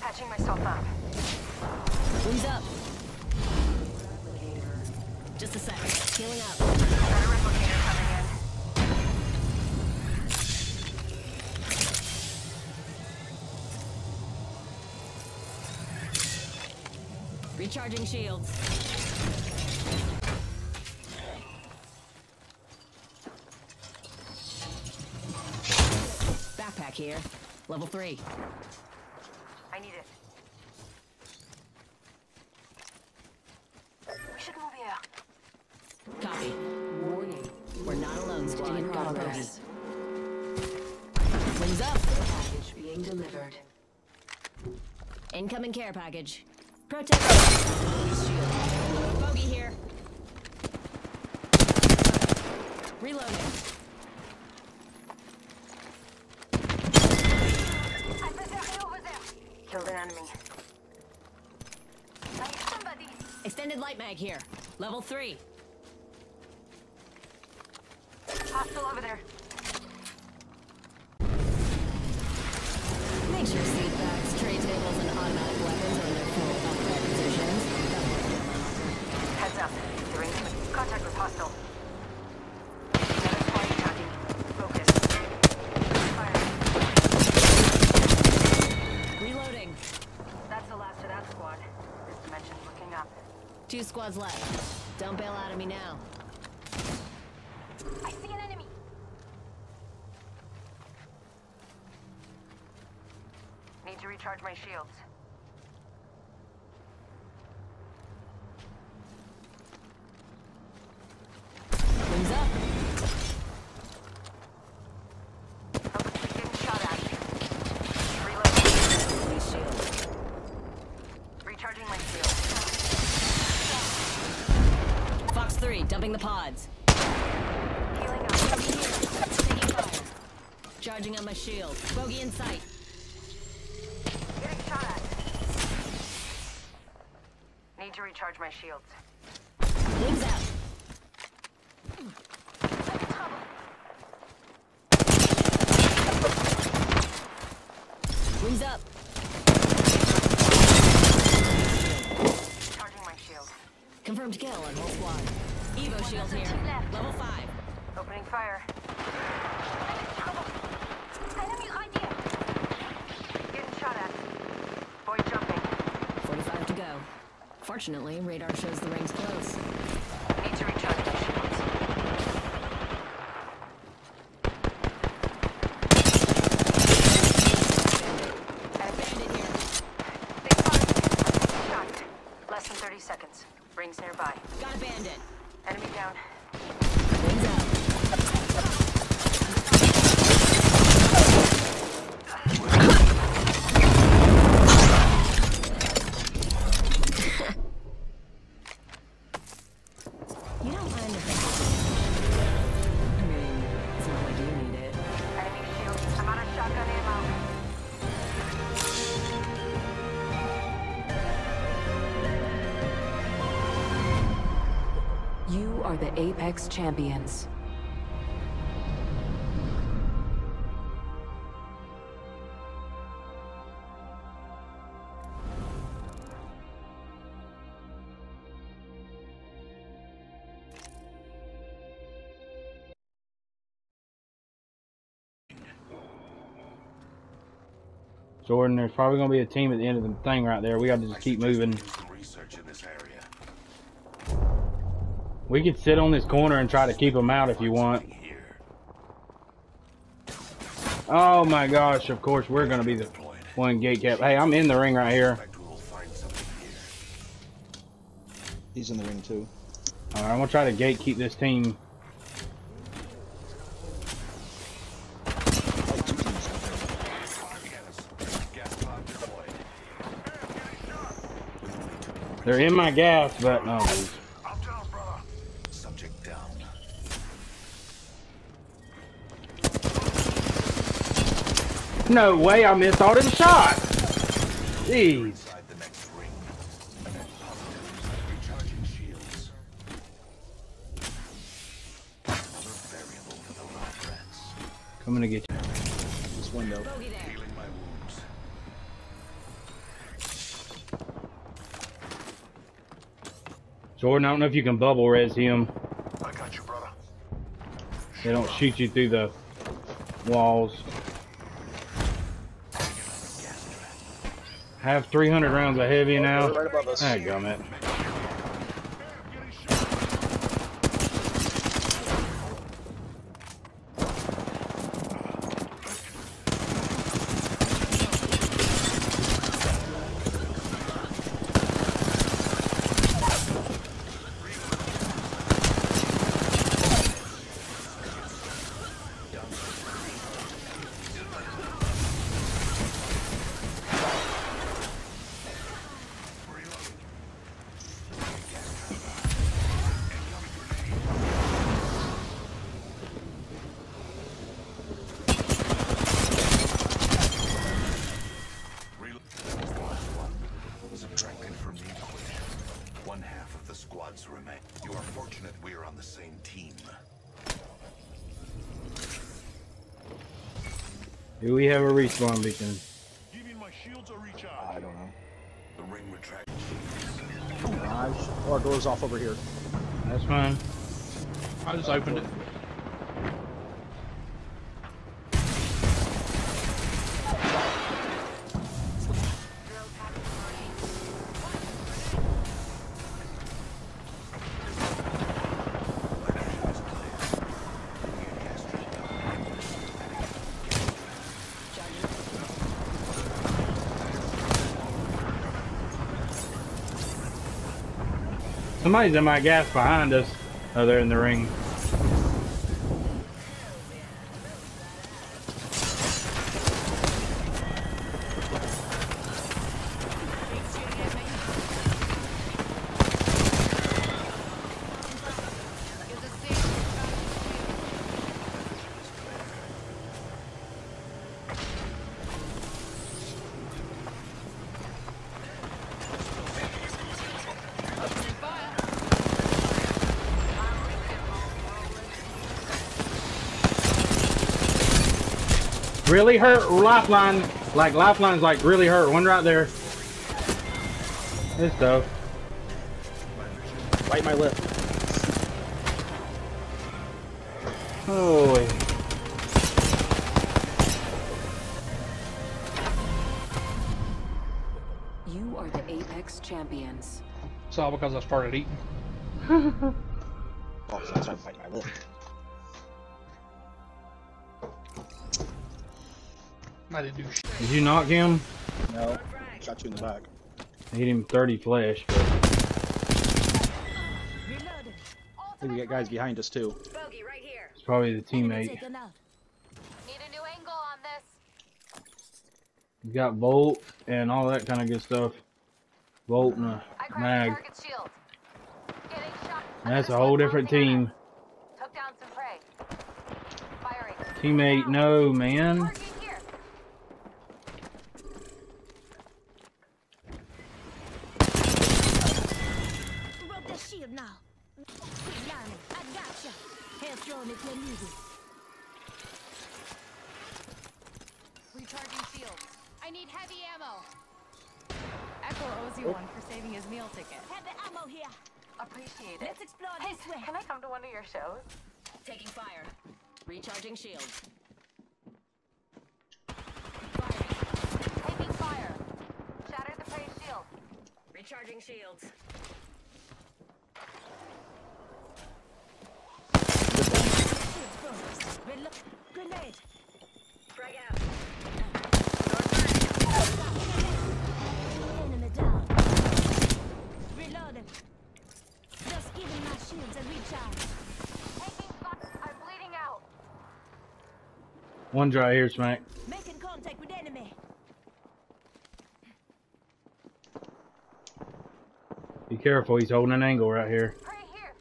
Patching myself up. Wings up. Just a sec. Healing up. Replicator coming in. Recharging shields. Backpack here. Level three. I need it. We should move here. Copy. Warning. We're not alone, squad. In Got progress. Wings up. Package being delivered. Incoming care package. Protect. Bogey here. Reloading. Killed an enemy. somebody. Extended light mag here. Level three. Hostile over there. Make sure seat backs, tray tables, and automatic weapons are in their full upright positions. Heads up. In contact with hostile. Another squad attacking. Focus. Fire. Reloading. That's the last of that squad. This dimension's looking up. Left. Don't bail out of me now. I see an enemy. Need to recharge my shields. Wings up. Focus is getting shot at. Reloading. Release shield. Recharging my shield. Fox 3, dumping the pods. Healing up. Taking fire. Charging on my shield. Bogey in sight. Getting shot at. Need to recharge my shields. Wings out. Wings up. Charging my shield. Confirmed kill on whole squad. Evo shield here. Level 5. Opening fire. Enemy right here. Getting shot at. Boy jumping. 45 to go. Fortunately, radar shows the ring's close. Are the Apex Champions. Jordan, there's probably gonna be a team at the end of the thing right there. We got to just keep moving. Research in this area. We could sit on this corner and try to keep them out if you want. Oh my gosh! Of course, we're gonna be the one gate cap. Hey, I'm in the ring right here. Expect we'll find something here. He's in the ring too. All right, I'm gonna try to gate keep this team. Two teams out there. Gas. Gas pod deployed. They're in my gas, but no. No way, I missed all them shots. Jeez. Inside the next ring. Recharging shields. Another variable for the lab rats. Coming to get you. This window. Bogey there. Healing my wounds. Jordan, I don't know if you can bubble res him. I got you, brother. They don't shoot you through the walls. I have 300 rounds of heavy now. Right above us. Reload. We have a respawn beacon? Giving my shields a recharge. I don't know. The ring retract. Garage. Oh, our door's off over here. That's fine. I just opened it. Somebody's in my gas behind us. Uh, oh, they're in the ring. Really hurt lifeline. Like lifeline's like really hurt. One right there. It's tough. Bite my lip. Holy. You are the Apex champions. It's all because I started eating. Oh, so that's why I bite my lip. I didn't do shit. Did you knock him? No. Shot you in the back. I hit him 30 flesh. But think we got guys behind us too. Bogey right here. it's probably the teammate. taken. Need a new angle on this. He's got Volt and all that kind of good stuff. Volt and a I grabbed mag. target shot. That's a whole different team. Took down some prey. Firing. Teammate, no, man. Target here. Broke the now. Yanni, I gotcha. Hair thrown if you need it. Recharging shields. I need heavy ammo. Echo owes you oh. one for saving his meal ticket. Heavy ammo here. Appreciate it. Let's explore Hey, this way. can I come to one of your shows? Taking fire. Recharging shields. Taking fire. Shatter the prey shield. Recharging shields. Shields broke. Relo- Grenade. Frag out. Enemy down. Reloading. Just giving my shields a recharge. Taking shots. I'm bleeding out. One's right here, Smack. Making contact with enemy. Be careful, he's holding an angle right here. Prey here.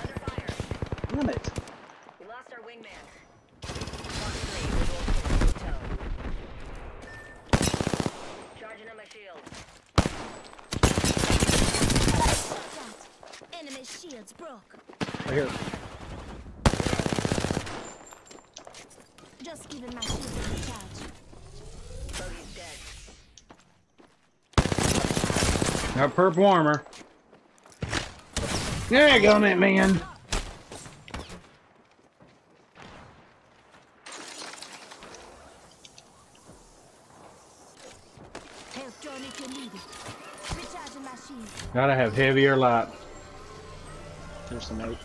Under fire. Damn it. We lost our wingman. Possibly we will Enemy shields broke. Right here. Just giving my shields a recharge. Got purple armor. There you go, that man. Help John if you need it. Recharging my shield. Gotta have heavier light. There's some eight.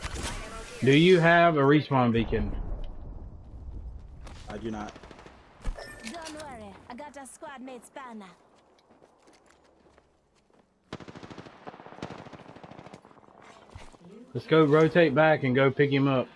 Do you have a respawn beacon? I do not. Don't worry, I got a squad mate spanner. Let's go rotate back and go pick him up.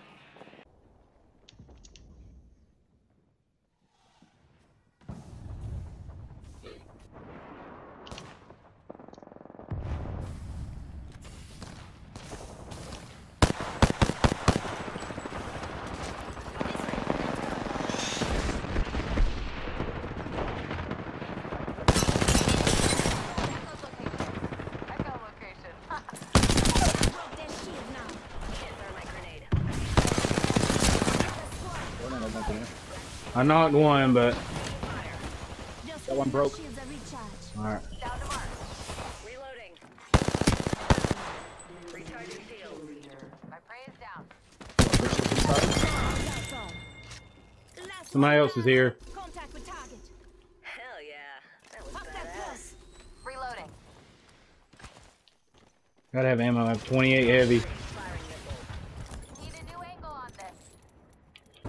I knocked one, but That one broke. shields a recharge. alright. Down to mark. Reloading. Recharging shield. My prey is down. There's some inside. That's all. Last Somebody else is here. Contact with target. Hell yeah. That was that Reloading. Gotta have ammo. I have 28 heavy. Firing missile. Need a new angle on this.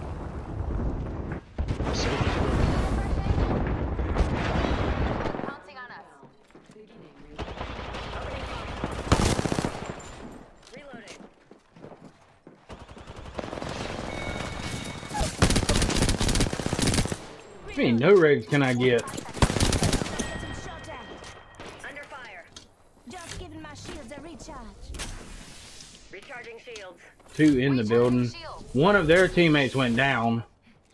Pouncing on us. Reloading. How many no regs can I get? Getting shot at. Under fire. Just giving my shields a recharge. Recharging shields. Two in the building. One of their teammates went down,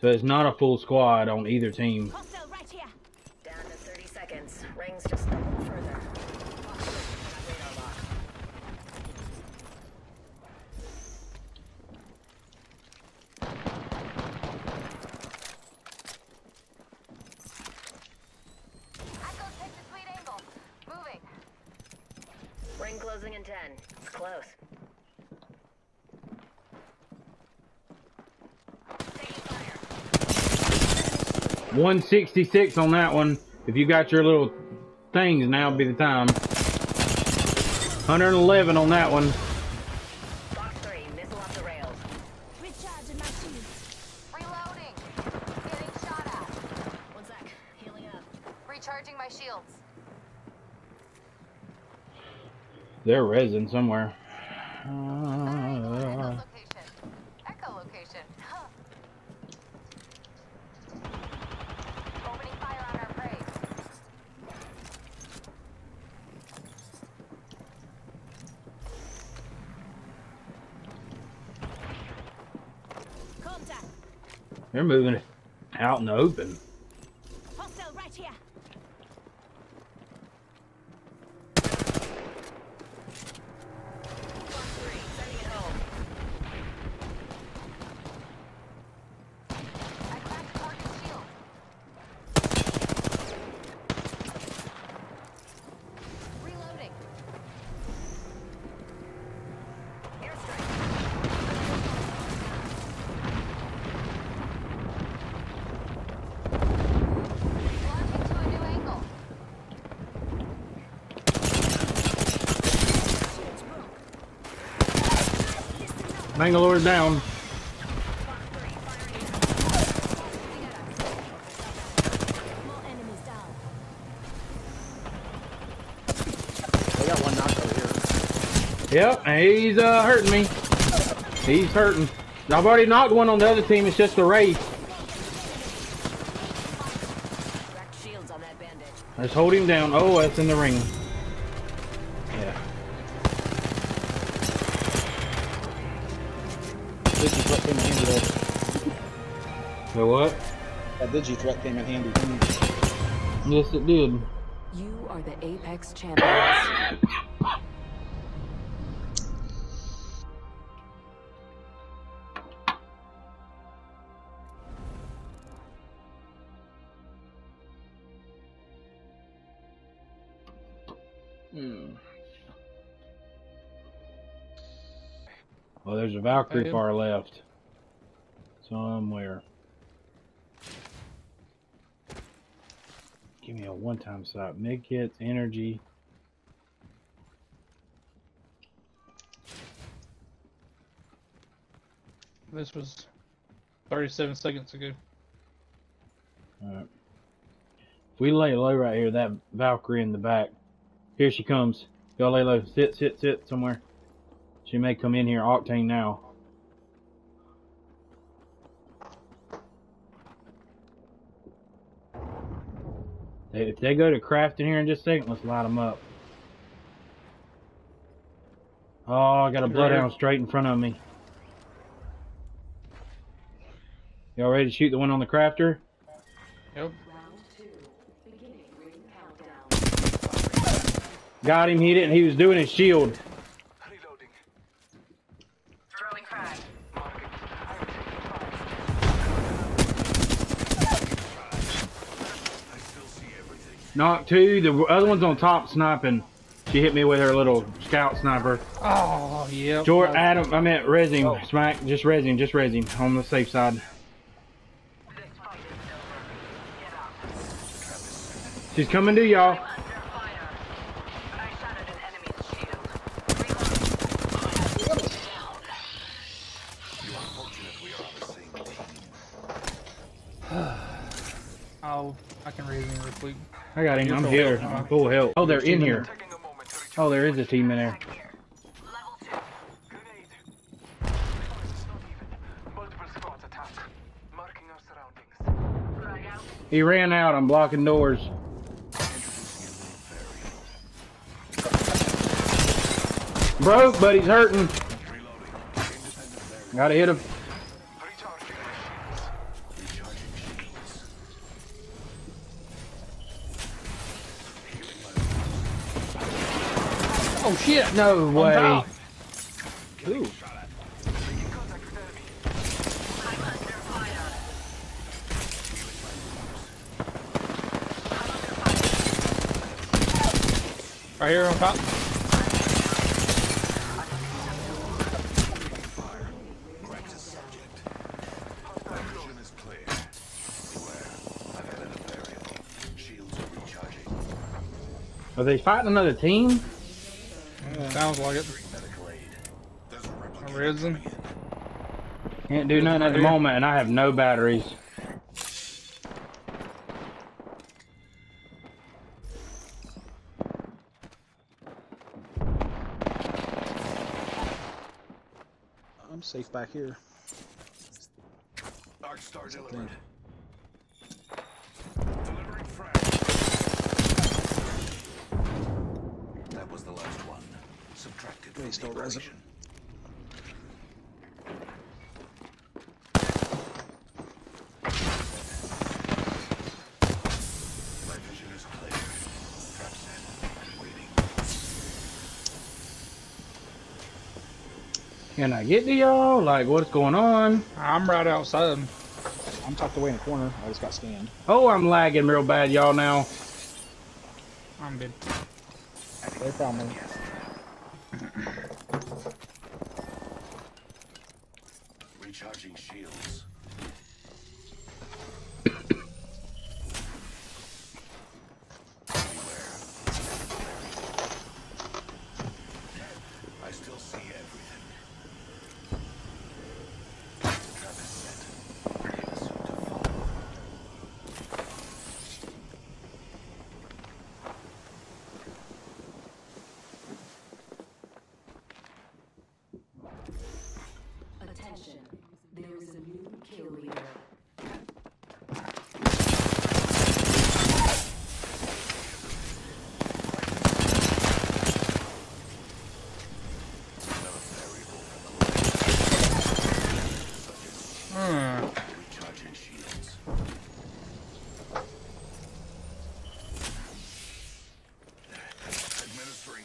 so it's not a full squad on either team. Hostile right here. Down to 30 seconds. Rings just a little further. Radar lock. Echo, take the sweet angle. Moving. Ring closing in 10. It's close. Taking fire. 166 on that one. If you got your little things, now would be the time. 111 on that one. Fox 3. Missile off the rails. Recharging my shields. Reloading. Getting shot at. One sec. Healing up. Recharging my shields. They're resin somewhere. Echo Uh, location. Echolocation. Huh. Opening fire on our prey. Contact. They're moving out in the open. Hostile right here. Fox 3. Sending it home. I cracked target shield. Reloading. Launching to a new angle. Shields broke. Bangalore down. More enemies down. They got one knocked over here. Yep, he's uh, hurting me. He's hurting. I've already knocked one on the other team. It's just a race. Let's hold him down. Oh, that's in the ring. So what? That digi threat came in handy. Yes, it did. You are the Apex Champions. Well, there's a Valkyrie far left. Somewhere. Me a one-time stop. Mid kits, energy. This was 37 seconds ago. Alright. If we lay low right here, that Valkyrie in the back. Here she comes. Y'all lay low. Sit, sit, sit somewhere. She may come in here octane now. If they go to craft in here in just a second, let's light them up. Oh, I got a bloodhound straight in front of me. Y'all ready to shoot the one on the crafter? Yep. Got him, he didn't, he was doing his shield. Reloading. Throwing frag. I still see everything. Knock two, the other one's on top sniping. She hit me with her little scout sniper. Oh, yeah. George, Adam, I meant res him. Oh. Smack, just res him, just res him. On the safe side. This fight is over. Get up. She's coming to y'all. I'm under fire. I shattered an enemy's shield. Reload. Down. You are fortunate we are on the same team. I'll, I can raise him real quick. I got him. I'm here. I'm full health. Oh, they're in here. Taking a moment to recharge. Oh, there is a team in there. Here. Level two. Grenade. It's not even. Multiple squads attack. Marking our surroundings. Frag out. He ran out. I'm blocking doors. Broke, but he's hurting. Reloading. Independent variable. Gotta hit him. Recharging my shields. Recharging shields. Oh, shit. No way. Ooh. Making contact with enemy. I'm under fire. Right here on top. Correct as subject. My vision is clear. Beware. I've added a variable. Shields are recharging. Are they fighting another team? Sounds like it. Medical aid. There's a I replicator res him. Can't do nothing at the moment, and I have no batteries. I'm safe back here. Arc Star thing. delivered. Trap set. Waiting. Can I get to y'all? Like, what's going on? I'm right outside. I'm tucked away in the corner. I just got scanned. Oh, I'm lagging real bad, y'all now. I'm good. They found me. Recharging shields. Beware. I still see everything. Trap is set. Data soon to follow. Attention. There is a new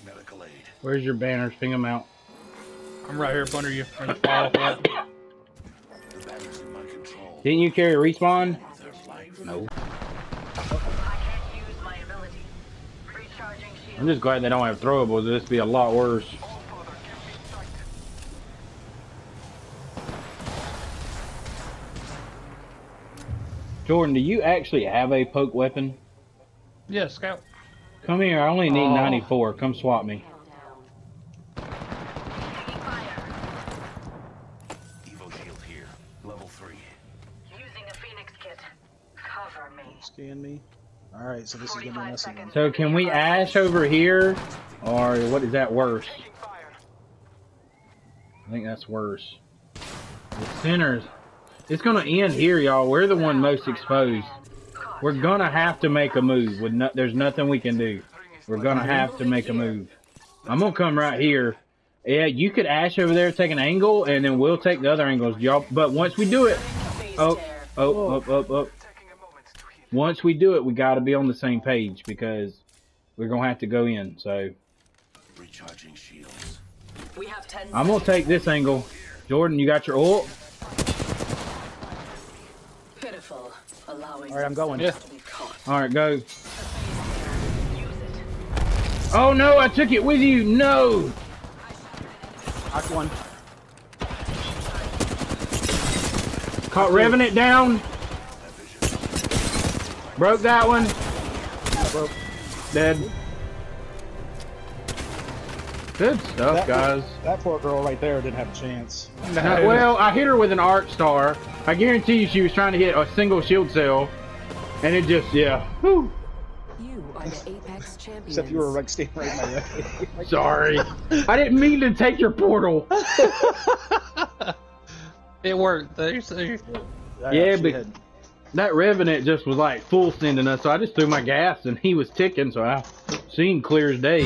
medical aid. Where's your banners? Ping them out. I'm right here up under you. Or the fall flat. The battery's in my control. Didn't you carry a respawn? No. I can't use my ability. Recharging shield. I'm just glad they don't have throwables. This would be a lot worse. Jordan, do you actually have a poke weapon? Yeah, scout. Come here. I only need Oh. 94. Come swap me. Alright, so this is gonna be 45 messy. So can we ash over here, or what is that worse? I think that's worse. The centers. It's gonna end here, y'all. We're the one most exposed. We're gonna have to make a move. With no, there's nothing we can do. We're gonna have to make a move. I'm gonna come right here. Yeah, you could ash over there, take an angle, and then we'll take the other angles, y'all. But once we do it, oh, oh, up, up, up. Once we do it, we got to be on the same page because we're gonna have to go in. So Recharging shields. We have 10 I'm gonna take this angle. Jordan, you got your ult? pitiful, allowing Alright, I'm going. Yeah. to be caught. All right, go. Oh no, I took it with you. No. Knock one. Caught Revenant down. Broke that one. Broke. Dead. Good stuff, That- guys. That poor girl right there didn't have a chance. Uh, well, I hit her with an arc star. I guarantee you, she was trying to hit a single shield cell, and it just, yeah. Whew. You are the Apex champions. Except you were right standing right in my way. Sorry. I didn't mean to take your portal. It worked. There's, there's, Yeah, but- had- that revenant just was like full sending us, so I just threw my gas and he was ticking, so I seen clear as day.